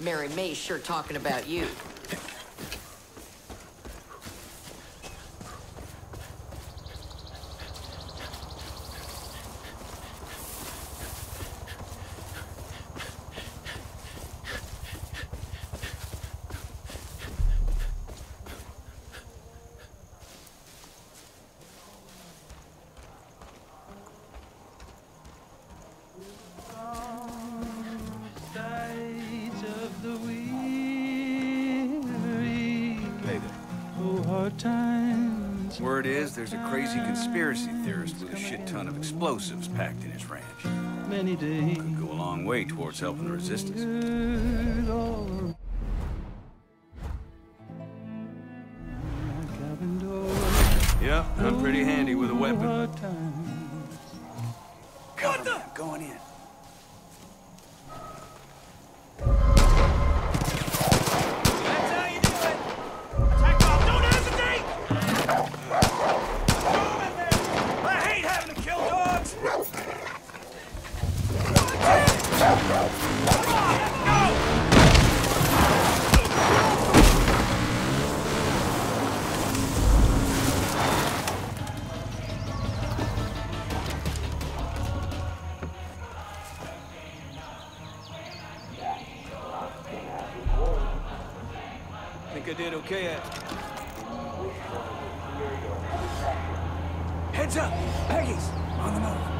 Mary May's sure talking about you. Word is there's a crazy conspiracy theorist with a shit ton of explosives packed in his ranch. Many days. Could go a long way towards helping the resistance. Good all cabin door. Yeah, I'm pretty handy with a weapon. times. The? Going in. Think I did okay at Heads up! Peggy's on the move.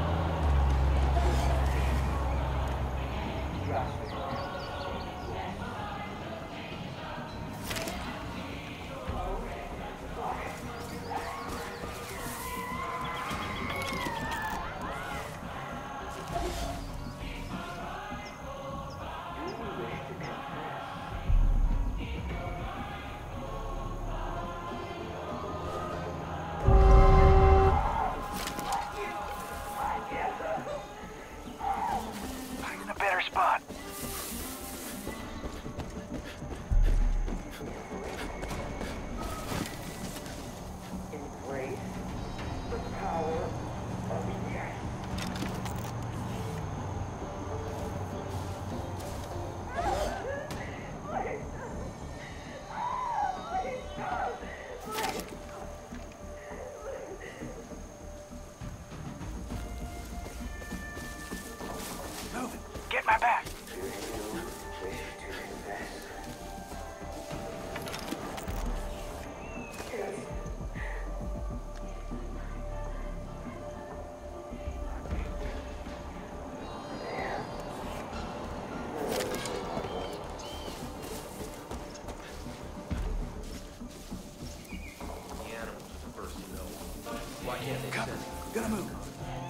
Cover. Gotta move.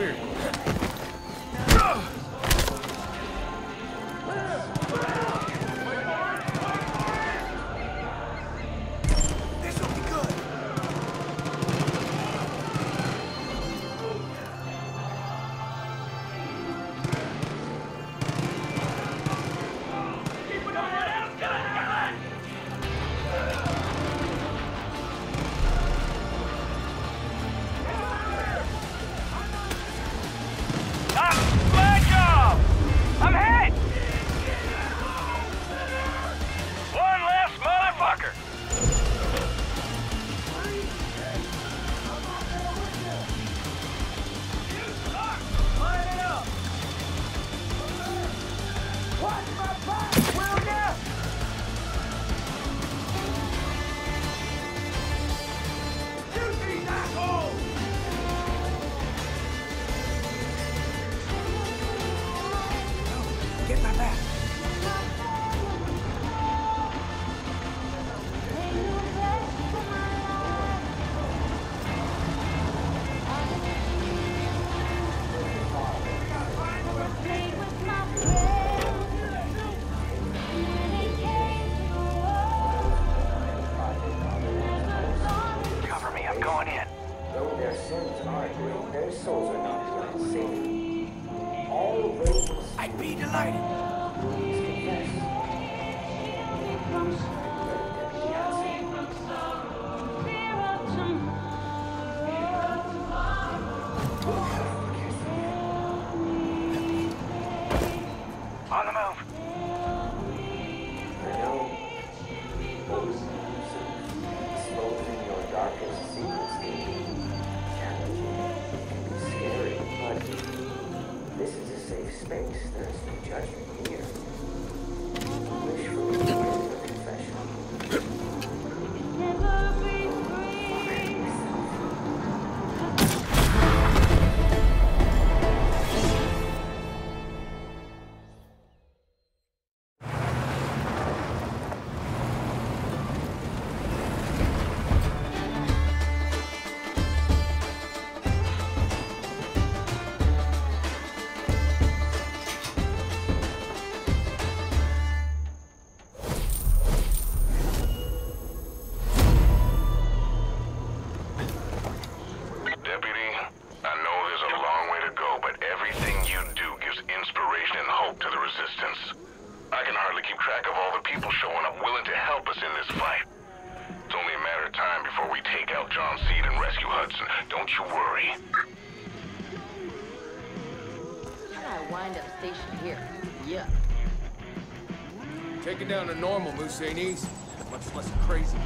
Weird. Their souls are not without sin. All those I'd be delighted. There's no judgment here. Can hardly keep track of all the people showing up willing to help us in this fight. It's only a matter of time before we take out John Seed and rescue Hudson. Don't you worry. How I wind up stationed here? Yeah. Take it down to normal, Moose ain't easy. Much less crazy.